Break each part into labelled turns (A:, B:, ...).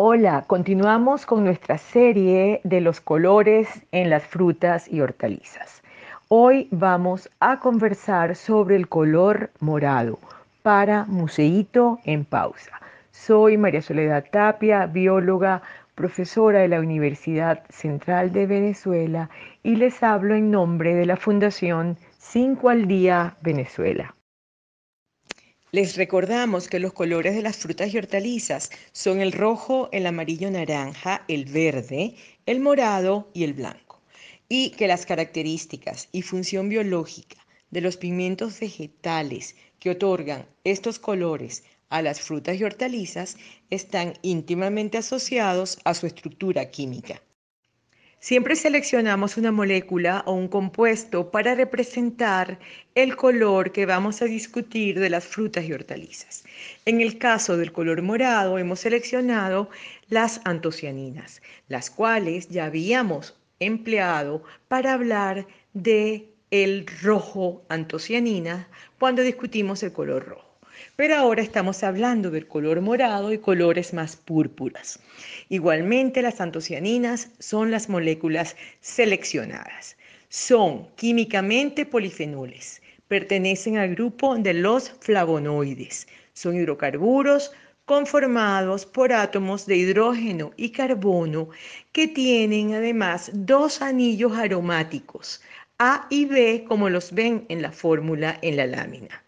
A: Hola, continuamos con nuestra serie de los colores en las frutas y hortalizas. Hoy vamos a conversar sobre el color morado para Museíto en Pausa. Soy María Soledad Tapia, bióloga, profesora de la Universidad Central de Venezuela y les hablo en nombre de la Fundación 5 al Día Venezuela. Les recordamos que los colores de las frutas y hortalizas son el rojo, el amarillo naranja, el verde, el morado y el blanco. Y que las características y función biológica de los pigmentos vegetales que otorgan estos colores a las frutas y hortalizas están íntimamente asociados a su estructura química. Siempre seleccionamos una molécula o un compuesto para representar el color que vamos a discutir de las frutas y hortalizas. En el caso del color morado hemos seleccionado las antocianinas, las cuales ya habíamos empleado para hablar de el rojo antocianina cuando discutimos el color rojo. Pero ahora estamos hablando del color morado y colores más púrpuras. Igualmente, las antocianinas son las moléculas seleccionadas. Son químicamente polifenoles. Pertenecen al grupo de los flavonoides. Son hidrocarburos conformados por átomos de hidrógeno y carbono que tienen además dos anillos aromáticos, A y B, como los ven en la fórmula en la lámina.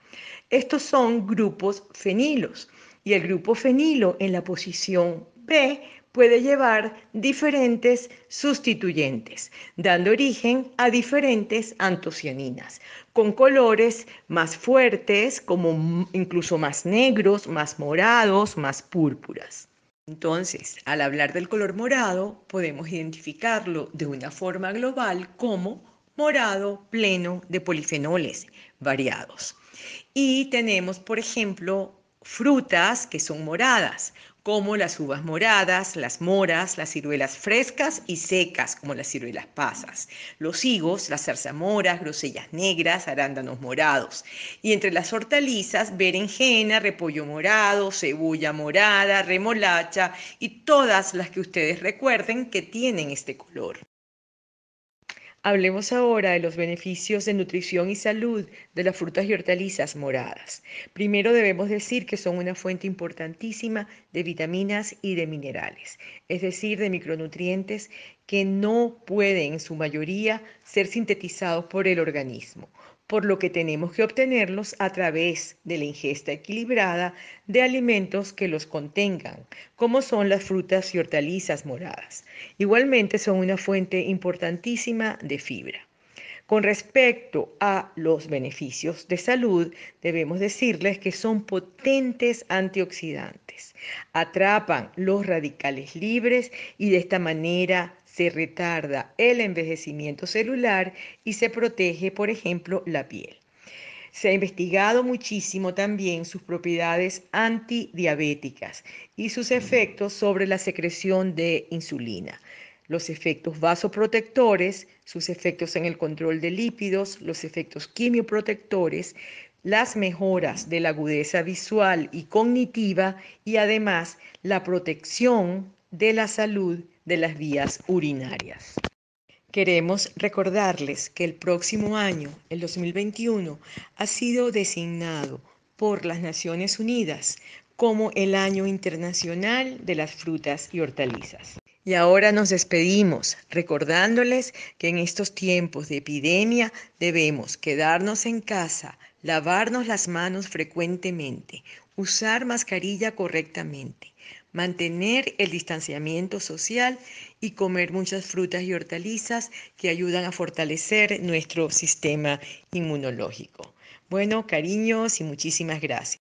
A: Estos son grupos fenilos y el grupo fenilo en la posición B puede llevar diferentes sustituyentes, dando origen a diferentes antocianinas, con colores más fuertes, como incluso más negros, más morados, más púrpuras. Entonces, al hablar del color morado, podemos identificarlo de una forma global como morado pleno de polifenoles variados. Y tenemos, por ejemplo, frutas que son moradas, como las uvas moradas, las moras, las ciruelas frescas y secas, como las ciruelas pasas, los higos, las zarzamoras, grosellas negras, arándanos morados. Y entre las hortalizas, berenjena, repollo morado, cebolla morada, remolacha y todas las que ustedes recuerden que tienen este color. Hablemos ahora de los beneficios de nutrición y salud de las frutas y hortalizas moradas. Primero debemos decir que son una fuente importantísima de vitaminas y de minerales, es decir, de micronutrientes que no pueden en su mayoría ser sintetizados por el organismo por lo que tenemos que obtenerlos a través de la ingesta equilibrada de alimentos que los contengan, como son las frutas y hortalizas moradas. Igualmente son una fuente importantísima de fibra. Con respecto a los beneficios de salud, debemos decirles que son potentes antioxidantes. Atrapan los radicales libres y de esta manera se retarda el envejecimiento celular y se protege, por ejemplo, la piel. Se ha investigado muchísimo también sus propiedades antidiabéticas y sus efectos sobre la secreción de insulina, los efectos vasoprotectores, sus efectos en el control de lípidos, los efectos quimioprotectores, las mejoras de la agudeza visual y cognitiva y además la protección de la salud de las vías urinarias. Queremos recordarles que el próximo año, el 2021, ha sido designado por las Naciones Unidas como el Año Internacional de las Frutas y Hortalizas. Y ahora nos despedimos recordándoles que en estos tiempos de epidemia debemos quedarnos en casa, lavarnos las manos frecuentemente, usar mascarilla correctamente, mantener el distanciamiento social y comer muchas frutas y hortalizas que ayudan a fortalecer nuestro sistema inmunológico. Bueno, cariños y muchísimas gracias.